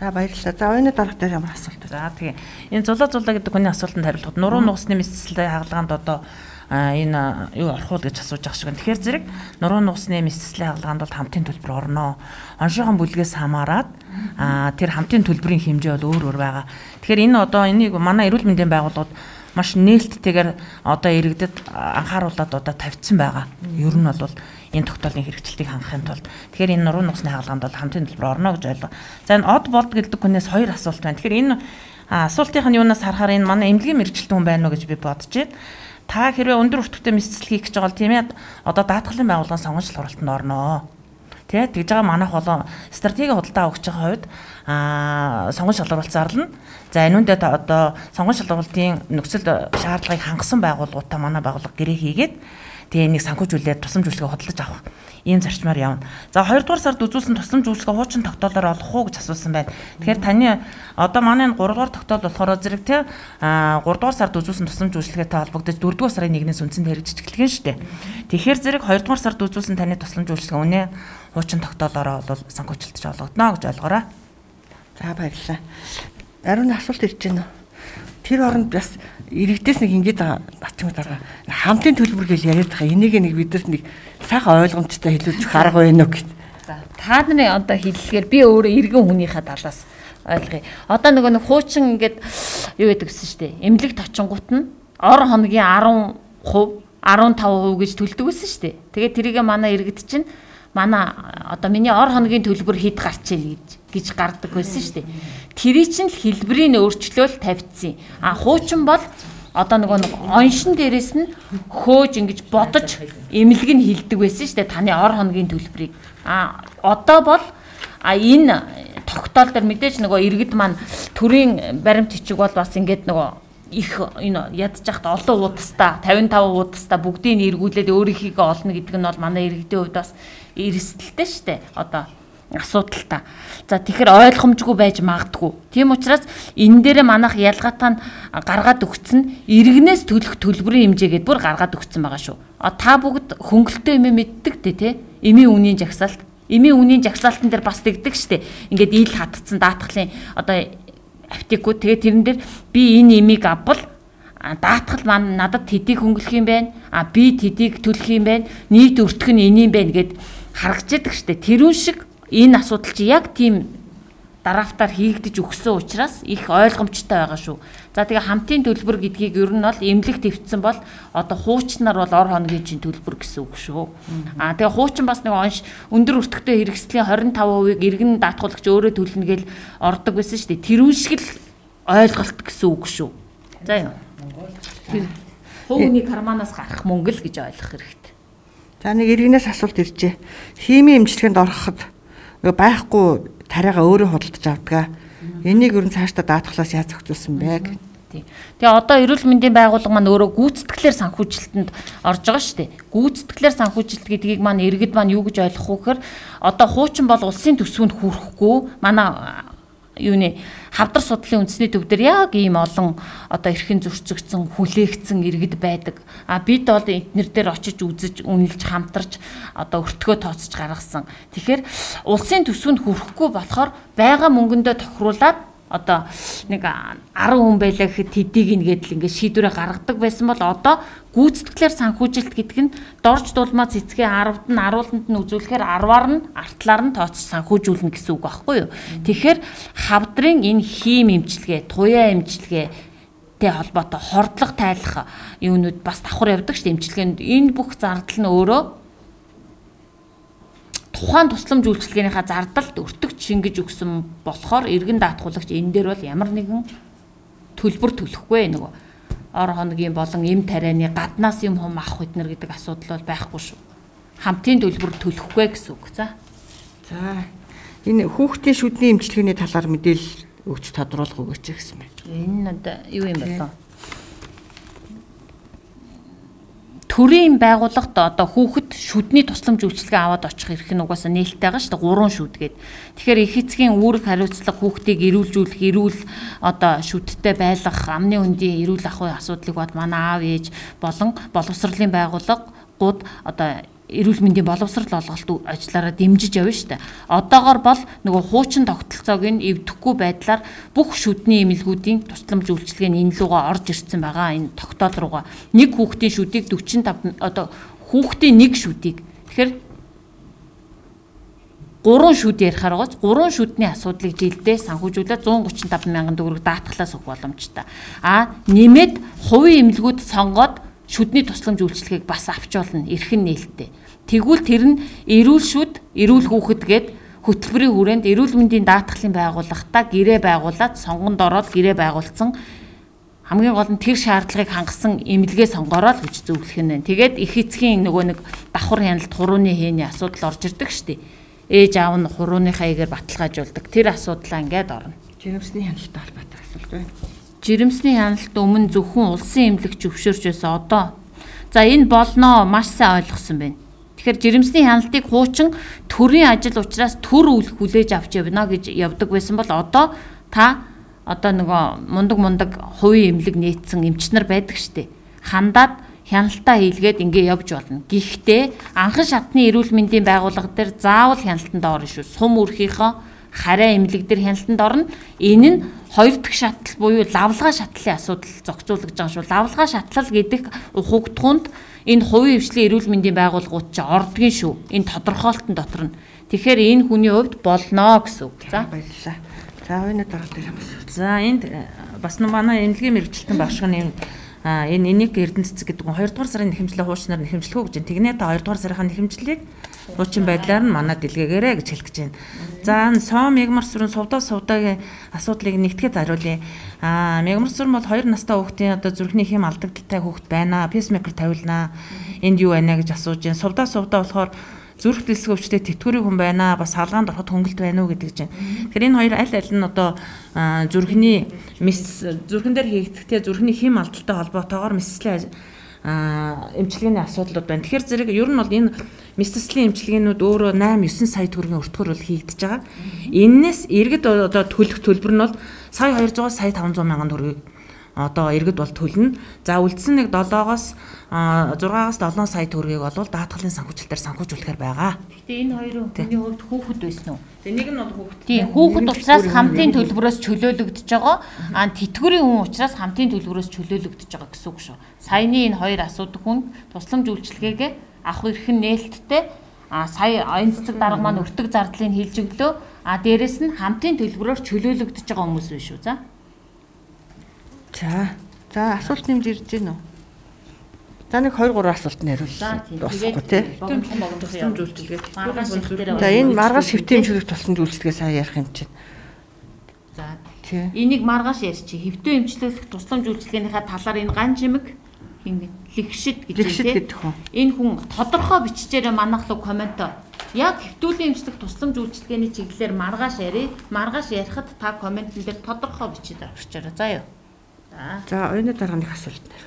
За баярлалаа. За ойны дээр ямар асуулт вэ? За тэгээ. Энэ зулаа зулаа гэдэг хүний асуултанд хариулахад нуруу нуусны мэсцэлтэй хагалгаанд одоо энэ юу орох уу гэж асууж байгаа шиг. Тэгэхээр зэрэг нуруу нуусны мэсцлийн хагалгаанд бол хамтын төлбөр орно. Оншихын бүлгээс хамаарат а тэр хамтын төлбөрийн хэмжээ бол өөр өөр байгаа. Тэгэхээр энэ одоо энийг манай эрүүл мэндийн байгууллагууд маш нээлттэйгээр одоо иргэдэд анхааруулад одоо тавьсан байгаа. Ер нь бол энэ тогтоолын хэрэгжилтийг хангахын тулд тэгэхээр энэ нуруу нусны хаалганд бол хамтын төлбөр орно гэж ойлго. За энэ од болд гэлдэг хүнээс хоёр асуулт байна. Тэгэхээр энэ асуултын нь юунаас харахаар энэ манай эмнэлгийн мэрэгчлэн хүн байна уу гэж би бодож байна. Та хэрвээ өндөр өртөгтэй мэдсэл хийх гэж байгаа бол тийм ээ одоо даатгалын байгууллагын сонгуульч сургалтанд орноо. Тэ тэгж байгаа манайх болон стратеги худалдаа өгч байгаа хувьд аа сонгуульч шалгуулалт зарлана. За энэ үндэ одоо сонгуульч шалгуулалтын нөхцөл шаардлагыг хангасан байгууллагуудаа манай байгууллага гэрээ хийгээд тэгээ энийг санхүүжүүлээд тусламж үйлчлэгээ худалдаж авах ийм зарчмаар явна. За 2 дугаар сард үзүүлсэн тусламж үйлчлэгээ хуучин тогтоолоор олох уу гэж асуусан байна. Тэгэхээр таны одоо манай 3 дугаар тогтоол болохоор зэрэг те 3 дугаар сард үзүүлсэн тусламж үйлчлэгээтэй холбогдож 4 дугаар сарын 1-ээс үндсэнд хэрэгжиж эхлэх нь шүү дээ. Тэгэхээр зэрэг 2 дугаар сард үзүүлсэн таны тусламж үйлчлэгээ үнэ хуучин тогтоолоороо бол санхүүжилтж олгодно гэж ойлгоорой. За баярлалаа. Ариун асуулт ирж байна уу? Тэр оронд бас иргэдээс нэг ингэж ачмаг дараа хамтын төлбөр гэж яриад байгаа. Энийг нэг бидээс нэг сайхан ойлгомжтой хэлүүлж харга байна уу гэд. За та нарын одоо хэллэгээр би өөрөө иргэн хүнийхээ талаас ойлгоё. Одоо нөгөө нэг хуучин ингээд юу гэдэг гэсэн шүү дээ. Эмнэлэг точингууд нь ор хоногийн 10% 15% гэж төлдөг гэсэн шүү дээ. Тэгээд тэрийг манай иргэд чинь манай одоо миний ор хоногийн төлбөр хэд гарч ийн гэж гэж гардаг байсан шүү дээ. Тэрий чинь л хэлбэрийн өөрчлөлт тавьчихсан. А хуучин бол одоо нөгөө нэг оншин дээрээс нь хөөж ингэж бодож эмнэлэг нь хилдэг байсан шүү дээ таны ор хоногийн төлбөрийг. А одоо бол а энэ тогтоол дээр мэдээж нөгөө иргэд маань төрийн баримт бичиг бол бас ингэж нөгөө их энэ яхад олон удастаа 55 удастаа бүгдийг эргүүлээд өөрийнхийгөө олно гэдэг нь бол манай иргэдийн хувьд бас эрсдэлтэй шүү дээ. Одоо асуудалтай. За тэгэхээр ойлгомжгүй байж магадгүй. Тийм учраас энэ дээр манайх ялгаатай нь гаргаад өгсөн иргэнээс төлөх төлбөрийн хэмжээгээд бүр гаргаад өгсөн байгаа шүү. А та бүгд хөнгөлтөө юм мэддэг дээ тий. Эмийн үнийн жагсаалт. Эмийн үнийн жагсаалтан дээр бас тэгдэг штэ. Ингээд ил хатцсан даатгалын одоо аптекууд тэгээ тэрэн дээр би энэ эмийг авбал даатгал маань надад тэдийг хөнгөлөх юм байна. А би тэдийг төлөх юм байна. Нийт өртөх нь энэ юм байна гэд харагч яадаг штэ. Тэрүүн шиг энэ асуудал чи яг тийм драфтаар хийгдэж өгсөн учраас их ойлгомжтой байгаа шүү. За тэгээ хамтын төлбөр гэдгийг ер нь бол эмнэлэг твцсэн бол одоо хуучнаар бол ор хоногийн чинь төлбөр гэсэн үг шүү. Аа тэгээ хуучин бас нэг онш өндөр өртөгтэй хэрэгслийн 25%-ыг иргэн даатгуулагч өөрөө төлнө гэл ордог байсан шүү дээ. Тэрүүн шиг л ойлголт гэсэн үг шүү. За юу. Хууны карманаас гарах мөнгө л гэж ойлгох хэрэгтэй. За нэг иргэнээс асуулт иржээ. Химийн эмчилгээнд ороход нөгөө байхгүй тариагаа өөрөө худалдаж авдаг. Энийг ер нь цаашдаа даатгалаас яаж зохицуулсан бэ гэх. Тийм. Тэгээ одоо эрүүл мэндийн байгууллага маань өөрөө гүйцэтгэлээр санхүүжилтэнд орж байгаа шүү дээ. Гүйцэтгэлээр санхүүжилт гэдгийг маань иргэд маань юу гэж ойлгох вэ гэхээр одоо хуучин бол улсын төсвөнд хүрэхгүй манай юуны хавдар судлалын үндэсний төв дээр яг ийм олон одоо эрхэн зөрчигдсөн хүлээгдсэн иргэд байдаг. А бид бол эднэр дээр очиж үзэж үнэлж хамтарч одоо өртгөө тооцож гаргасан. Тэгэхээр улсын төсвөнд хүрэхгүй болохоор байгаа мөнгөндөө тохируулаад одоо нэг 10 хүн байлаа гэхэд тэдийг ингээд л ингээд шийдвэрээ гаргадаг байсан бол одоо гүйцэтгэлээр санхүүжилт гэдэг нь дорж дулмаа цэцгээ 10-д нь 10-нд нь үзүүлэхээр 10-аар нь артлаар нь тооцож санхүүжүүлнэ гэсэн үг байхгүй юу. Тэгэхээр хавдрын энэ хийм имчилгээ, туяа имчилгээ тэй холбоотой хордлого тайлах юунууд бас давхар явдаг шүү дээ имчилгээнд энэ бүх зардал нь өөрөө тухайн тусламж үйлчилгээнийхаа зардалд өртөгч шингэж өгсөн болохоор иргэн даатгуулагч энэ дээр бол ямар нэгэн төлбөр төлөхгүй нөгөө ор хоногийн болон эм тарианы гаднаас юм хум авах хөднөр гэдэг асуудал бол байхгүй шүү. Хамтын төлбөр төлөхгүй гэсэн үг. За. За. Энэ хүүхдийн шүдний эмчилгээний талаар мэдээлэл өгч тодруулах өгөөч гэсэн байна. Энэ одоо юу юм бэ? Төрийн байгууллагт одоо хүүхэд шүдний тусламж үйлчилгээ аваад очих эрх нь угаасаа нээлттэй байгаа шүү дээ. Гурван шүд гээд. Тэгэхээр их эцгийн үүрэг хариуцлага хүүхдийг эрүүлжүүлэх, эрүүл одоо шүдтэй байлгах, амны үндийн эрүүл ахуйн асуудлыг бод манай аав ээж болон боловсролын байгууллагууд одоо эрүүл мэндийн боловсрал олголт ажиллаараа дэмжиж явна шүү дээ. Одоогор бол нөгөө хуучин тогтолцоог нь эвдэхгүй байдлаар бүх шүдний эмнэлгүүдийн тусламж үйлчилгээ нь энэ лугаа орж ирсэн байгаа. Энэ тогтоол руугаа нэг хүүхдийн шүдийг 45 одоо хүүхдийн нэг шүдийг тэгэхээр гурван шүд ярихаар гоц гурван шүдний асуудлыг жилдээ санхүүжүүлээд 135 мянган төгрөг даатгалаас өгөх боломжтой. А нэмээд хувийн эмнэлгүүд сонгоод шүдний тусламж үйлчлэгийг бас авч болно эрхэн нээлттэй. Тэгвэл тэр нь эрүүл шүд, эрүүл хүүхэд гээд хөтөлбөрийн хүрээнд эрүүл мэндийн даатгалын байгууллагатаа гэрээ байгуулад сонгонд ороод гэрээ байгуулсан хамгийн гол нь тэр шаардлагыг хангасан эмнэлгээ сонгороо л гэж зөвлөх нь байна. Тэгээд их эцгийн нөгөө нэг давхар хяналт хурууны хээний асуудал орж ирдэг штеп. Ээж аав нь хурууныхаа эгээр баталгаажуулдаг. Тэр асуудлаа ингээд орно. Жирэмсний хяналттай холбоотой асуулт байна. Жирэмсний хяналт өмнө зөвхөн улсын эмнэлэг зөвшөөрч байсан одоо за энэ болноо маш сайн ойлгосон байна. Тэгэхээр жирэмсний хяналтыг хуучин төрийн ажил учраас төр үл хүлээж авч явна гэж явдаг байсан бол одоо та одоо нөгөө мундаг мундаг хувийн эмнэлэг нээсэн эмч нар байдаг штеп. Хандаад хяналтаа хийлгээд ингээ явж болно. Гэхдээ анхан шатны эрүүл мэндийн байгууллага дээр заавал хяналтанд орно шүү. Сум өрхийнхөө хараа эмнэлэг дээр хяналтанд орно. Энэ нь хоёр дахь шатлал буюу лавлгаа шатлалын асуудал зохицуулагдж байгаа шүү. Лавлгаа шатлал гэдэг ухагтхунд энэ хувийн хвшлийн эрүүл мэндийн байгууллагууд ч ордгийн шүү. Энэ тодорхойлтон дотор нь. Тэгэхээр энэ хүний хувьд болноо гэсэн үг. За баярлалаа. За энэ дараа дээр бас. За энд э, бас манай эмнэлгийн мэрэгчлэлтэн багшгын юм а энэ энийг эрдэнэ цэцэг гэдэг нь 2 дугаар сарын нэхэмжлээ хуучнаар нэхэмжлэх үү гэж байна. Тэгнээ та 2 дугаар сарын нэхэмжлэлийг хуучин байдлаар нь манай дэлгээгээрэй гэж хэлэх гэж байна. За сом мегмар сүрэн сувдаа сувдаагийн асуудлыг нэгтгэж хариулъя. А мегмар сүрэн бол 2 настай хүүхдийн одоо зүрхний хэм алдагдaltaй хүүхд байна. Песмейкер тавилнаа. Энд юу байна гэж асууж байна. Сувдаа сувдаа болохоор зүрх дэлсэг өвчтэй тэтгэврийн хүн байна бас хаалгаанд ороход хөнгөлт байна уу гэдэг чинь. Тэгэхээр энэ хоёр аль аль нь одоо зүрхний зүрхэн дээр хийгдэхдээ зүрхний хэм алдалтай холбоотойгоор мэслийн эмчилгээний асуудлууд байна. Тэгэхээр зэрэг ер нь бол энэ мэсцлийн эмчилгээнүүд өөрөө 8 9 сая төгрөгийн өртгөр бол хийгдэж байгаа. Эннээс иргэд одоо төлөх төлбөр нь бол сая 200 сая 500 мянган төгрөгийг одоо иргэд бол төлнө. За үлдсэн нэг 7-оос 6-аас 7 сая төгрөгийг бол даатгалын санхүүжилтээр санхүүжүүлэхээр байгаа. Гэтэ энэ хоёрын хүний хувьд хүүхэд байсан уу? Тэгээ нэг нь бол хүүхэд. Тийм, хүүхэд учраас хамтын төлбөрөөс чөлөөлөгдөж байгаа. Аа тэтгэврийн хүн учраас хамтын төлбөрөөс чөлөөлөгдөж байгаа гэсэн үг шүү. Саяны энэ хоёр асуудаг хүн тусламж үйлчилгээгээ авах эрх нь нээлттэй а сая энэ цэцэг дарга маань өртөг зардлыг хилж өглөө а дээрэс нь хамтын төлбөрөөр чөлөөлөгдөж байгаа хүмүүс биш үү за За. За асуулт нэмж ирж гин үү? За нэг 2 3 асуулт нэрлээ. За тийм. Тэгээд тусламж үйлчилгээ. За энэ маргааш хэвтийн эмчилгээ тусламж үйлчилгээ сайн ярих юм чинь. За тийм. Энийг маргааш ярьчих. Хэвтийн эмчилгээ тусламж үйлчилгээнийхаа талаар энэ ган жимэг лэгшид гэж хүн. Энэ хүн тодорхой биччихээр манахлаг коммент яг хэвтүүлийн эмчлэг тусламж үйлчилгээний чиглэлээр маргааш ярив. Маргааш ярихад та комментэн дээр тодорхой бичиж орчаарай. За юу. За оюуны дарганых асуулт байна.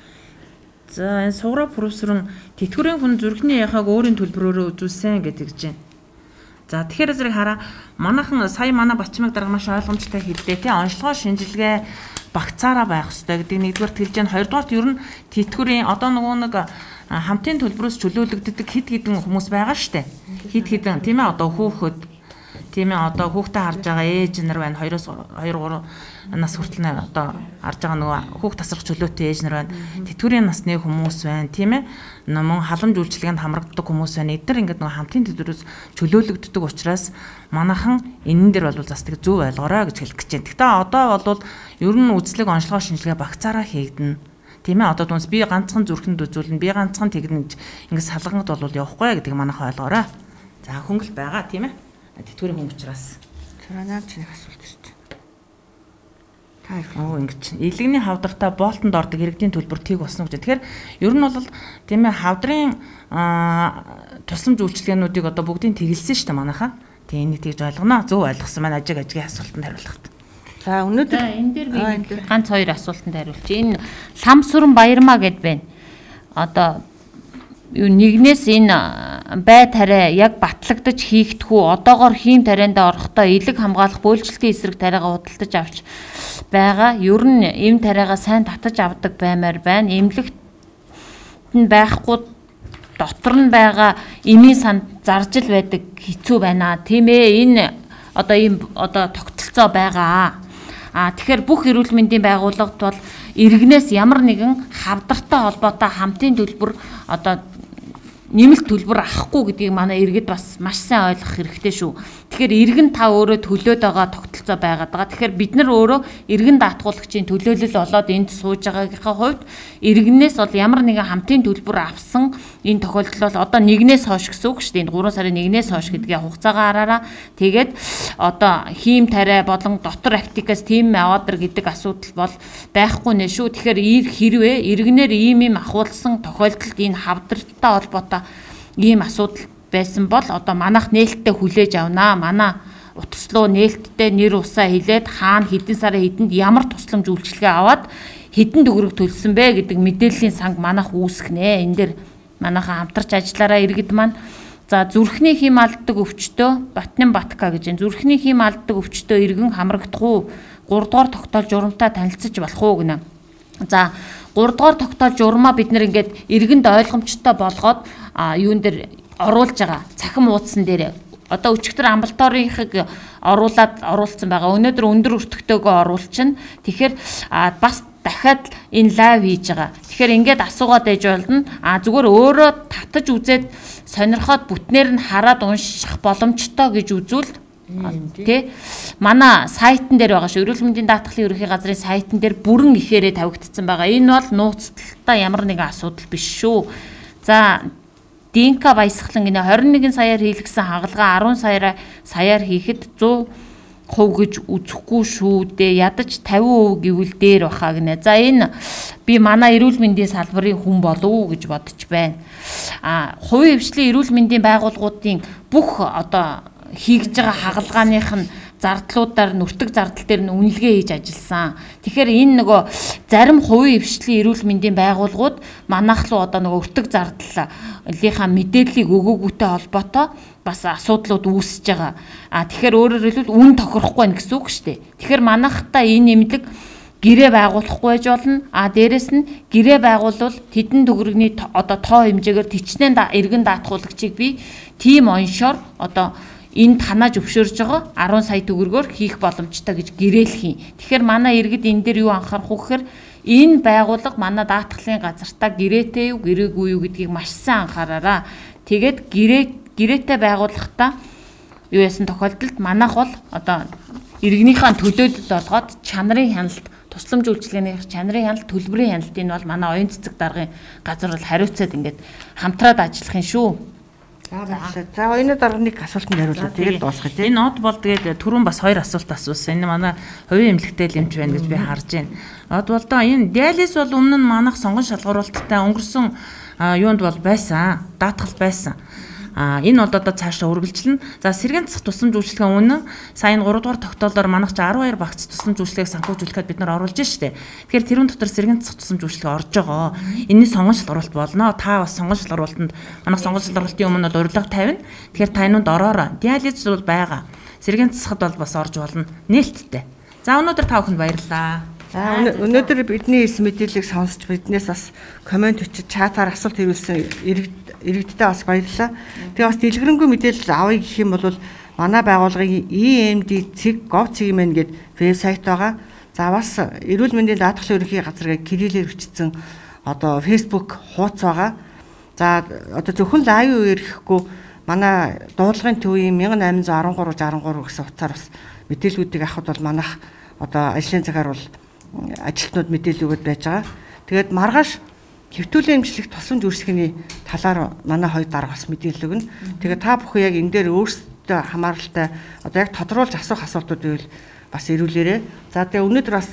За энэ суграа профессор нь тэтгэврийн хүн зүрхний яхаг өөрийн төлбөрөөрөө үзүүлсэн гэдэг чинь. За тэгэхээр зэрэг хараа манайхан сая манай Батчмаг дарга маш ойлгомжтой хэллээ тий онцлогоо шинжилгээ багцаараа байх хэрэгтэй гэдэг нэгдүгээр хэлж байна. Хоёрдугаарт ер нь тэтгэврийн одоо нөгөө нэг хамтын төлбөрөөс чөлөөлөгддөг хид хідэн хүмүүс байгаа штэ. Хид хідэн тийм ээ одоо хүүхэд тийм ээ одоо хүүхдээ харж байгаа ээж нар байна. 2-оос 2 3 нас хүртэл одоо харж байгаа нөгөө хүүхд тасрах чөлөөтэй ээж нар байна. Тэтгэврийн насны хүмүүс байна тийм ээ. Мөн халамж үйлчлэгэнд хамрагддаг хүмүүс байна. Эдгээр ингээд нөгөө хамтын төдөрөөс чөлөөлөгддөг учраас манайхан энэн дээр бол застыг зөв ойлгоорой гэж хэлэх гэж байна. Гэхдээ одоо бол ер нь үзлэг онцлогоо шинжилгээ багцаараа хийгдэнэ тийм ээ одоо дүнс би ганцхан зүрхэнд үзүүлнэ би ганцхан тэгнэ ингээд салгангад бол явахгүй гэдэг манайхаа ойлгоорой. За хөнгөлт байгаа тийм ээ тэтгэврийн хүн учраас. За наад чинь асуулт шүү дээ. Та их оо ингэж илэгний хавдартай болтонд ордог иргэдийн төлбөр тийг болсон гэж. Тэгэхээр ер нь бол тийм ээ хавдрын тусламж үйлчилгээнүүдийг одоо бүгдийг тэгэлсэн шүү дээ манайхаа. Тэгээ энийг тэгж ойлгоно. Зөв ойлгосон маань ажиг ажгийн асуултанд хариулахад. За өнөөдөр энэ дээр би ганц хоёр асуултанд хариулж. Энэ Ламсүрэн Баярмаа гэд байна. Одоо нэгнээс энэ бай тариа яг батлагдаж хийгдэхүү одоогоор хийм тарианда орохдоо элэг хамгаалах бөөлжилтийн эсрэг тариагаа худалдаж авч байгаа. Ер нь эм тариагаа сайн татаж авдаг баймаар байна. Эмнэлэгт нь байхгүй дотор нь байгаа эмийн санд зарж л байдаг хэцүү байна. Тийм ээ энэ одоо ийм одоо тогтолцоо байгаа. А тэгэхээр бүх эрүүл мэндийн байгууллагт бол иргэнээс ямар нэгэн хавдартай холбоотой хамтын төлбөр одоо нэмэлт төлбөр авахгүй гэдгийг манай иргэд бас маш сайн ойлгох хэрэгтэй шүү. Тэгэхээр иргэн та өөрөө төлөөд байгаа тогтолцоо байгаад байгаа. Тэгэхээр бид нар өөрөө иргэн даатгуулагчийн төлөөлөл болоод энд сууж байгаагийнхаа хувьд иргэнээс бол ямар нэгэн хамтын төлбөр авсан энэ тохиолдол бол одоо нэгнээс хойш гэсэн үг шүү дээ. 3 сарын 1-ээс хойш гэдгээ хугацаагаа хараараа тэгээд одоо хийм тариа болон дотор аптикаас тийм аваадэр гэдэг асуудал бол байхгүй нэ шүү. Тэгэхээр ир хэрвээ иргэнээр ийм ийм ахуулсан тохиолдолд энэ хавдралтай холбоотой ийм асуудал байсан бол одоо манах нээлттэй хүлээж авнаа. Манай утаслуу нээлттэй нэр усаа хилээд хаана хэдэн сарын хэдэнд ямар тусламж үйлчилгээ аваад хэдэн төгрөг төлсөн бэ гэдэг мэдээллийн санг манах үүсгэнэ. Энэ дээр манайхан хамтарч ажиллаараа иргэд маань За зүрхний хим алддаг өвчтөө Батнин Батка гэж энэ зүрхний хим алддаг өвчтөө иргэн хамрагдах уу 3 дугаар тогтоол журамтай танилцж болох уу гинэ. За 3 дугаар тогтоол журмаа бид нэр ингээд иргэнд ойлгомжтой болгоод юун дээр оруулж байгаа цахим уудсан дээр одоо өчигдөр амбулаторийнхыг оруулаад оруулсан байгаа. Өнөөдөр өндөр өртөгтэйгөө оруулчихна. Тэгэхээр бас дахиад энэ лайв хийж байгаа. Тэгэхээр ингээд асуугаад байж болно. А зүгээр өөрөө татаж үзээд сонирхоод бүтнээр нь хараад унших боломжтой гэж үзвэл тий манай сайтн дээр байгаа шүү. Эрүүл мэндийн даатгалын ерөнхий газрын сайтн дээр бүрэн ихээрээ тавигдсан байгаа. Энэ бол нууцтай ямар нэгэн асуудал биш шүү. За ДНК баясгалан гинэ 21 саяар хийлгсэн хагалгаа 10 саяар саяар хийхэд 100 хувь гэж үзэхгүй шүү дээ. Ядаж 50% гэвэл дээр баха гинэ. За энэ би манай эрүүл мэндийн салбарын хүн болов уу гэж бодож байна. А хувийн хвшлийн эрүүл мэндийн байгууллагуудын бүх одоо хийгж байгаа хагалгааных нь зардлуудаар нүртэг зардал дээр нь үнэлгээ хийж ажилласан. Тэгэхээр энэ нөгөө зарим хувийн хвшлийн эрүүл мэндийн байгууллагууд манайх руу одоо нөгөө өртөг зардлынхаа мэдээллийг өгөөгүйтэй холбоотой бас асуудлууд үүсэж байгаа. А тэгэхээр өөрөөр хэлбэл үн тохирохгүй байх гэсэн үг шүү дээ. Тэгэхээр манайхтаа энэ нэмлэг гэрээ байгуулахгүй байж болно. А дээрэс нь гэрээ байгуулвал тэдэн төгрөгний одоо тоо хэмжээгээр тичнээн эргэн даатгуулагчийг би тим оншоор одоо энэ танаа зөвшөөрж байгаа 10 сая төгрөгөөр хийх боломжтой гэж гэрээлэх юм. Тэгэхээр манай иргэд энэ дээр юу анхаарах вэ гэхээр энэ байгууллага манай даатгалын газартаа гэрээтэй юу гэрээгүй юу гэдгийг маш сайн анхаараараа. Тэгээд гэрээ гэрээтэй байгууллагатаа юу яасан тохиолдолд манайх бол одоо иргэнийхээ төлөөлөл болгоод чанарын хяналт тусламж үйлчилгээний чанарын хяналт төлбөрийн хяналт энэ бол манай оюун цэцэг даргын газар бол хариуцаад ингээд хамтраад ажиллах юм шүү. За оюуны дараа нэг асуултанд хариулъя. Тэгээд дуусгая тийм. Энэ од бол тэгээд түрүүн бас хоёр асуулт асуусан. Энэ манай хувийн эмнэлэгтэй л юмч байна гэж би харж байна. Од бол доо энэ диализ бол өмнө нь манах сонгон шалгуулалттай өнгөрсөн юунд бол байсан. Даатгал байсан. А энэ бол одоо цаашаа үргэлжлэнэ. За сэргэн засах тусламж үйлчлэгээ үнэн сая 3 дугаар тогтоолоор манайх ч 12 багц тусламж үйлчлэгийг санхүүжүүлэхэд бид нар оруулж штэ. Тэгэхээр тэрүүн дотор сэргэн засах тусламж үйлчлэгээ орж байгаа. Энэний сонгон шалгаруулалт болно. Та бас сонгон шалгаруулалтанд манайх сонгон шалгаруулалтын өмнө бол урилга тавина. Тэгэхээр та энэнд ороорой. Диализ бол байгаа. Сэргэн засахад бол бас орж болно. Нээлттэй. За өнөөдөр та бүхэнд баярлалаа. За өнөөдөр бидний ирсэн мэдээллийг сонсч биднээс бас комент өчиж чатаар асуулт хийвэлсэн иргэд иргэдтэй бас баярлалаа. Тэгээ бас дэлгэрэнгүй мэдээлэл авъя гэх юм бол манай байгууллагын emd.gov.cgmn гэдэг вебсайт байгаа. За бас эрүүл мэндийн даатгалын ерөнхий газар гэх кириллээр өчтсөн одоо Facebook хуудас байгаа. За одоо зөвхөн лайв үеэр ихэхгүй манай дуудлагын төвийн 1813 63 гэсэн утсаар бас мэдээллүүдийг авахд бол манайх одоо ажлын цагаар бол ажилтнууд мэдээлэл өгöd байж байгаа. Тэгээд маргааш хэвтүүлийн эмчлэх тусламж үйлчлэгээний талаар манай хоёр дарга бас мэдээлэл өгнө. Тэгээд та бүхэн яг энэ дээр өөрсдөө хамааралтай одоо яг тодруулж асуух асуултууд байвал бас ирүүлээрэй. За тэгээ өнөөдөр бас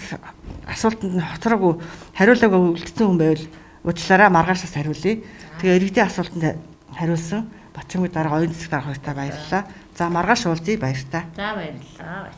асуултанд нь хоцроогүй хариулаагүй үлдсэн хүн байвал уучлаарай маргаашаас хариулъя. Тэгээ иргэдийн асуултанд хариулсан Бачимгийн дарга оюун засаг дарга хоёртаа баярлалаа. За маргааш уулзъя баяртай. За баярлалаа.